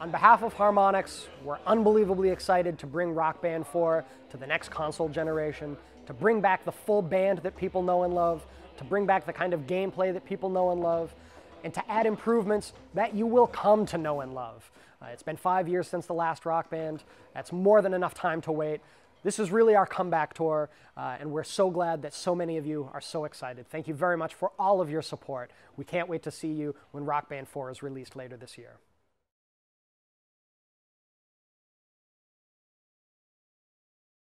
On behalf of Harmonix, we're unbelievably excited to bring Rock Band 4 to the next console generation, to bring back the full band that people know and love, to bring back the kind of gameplay that people know and love, and to add improvements that you will come to know and love. Uh, it's been five years since the last Rock Band. That's more than enough time to wait. This is really our comeback tour, uh, and we're so glad that so many of you are so excited. Thank you very much for all of your support. We can't wait to see you when Rock Band 4 is released later this year.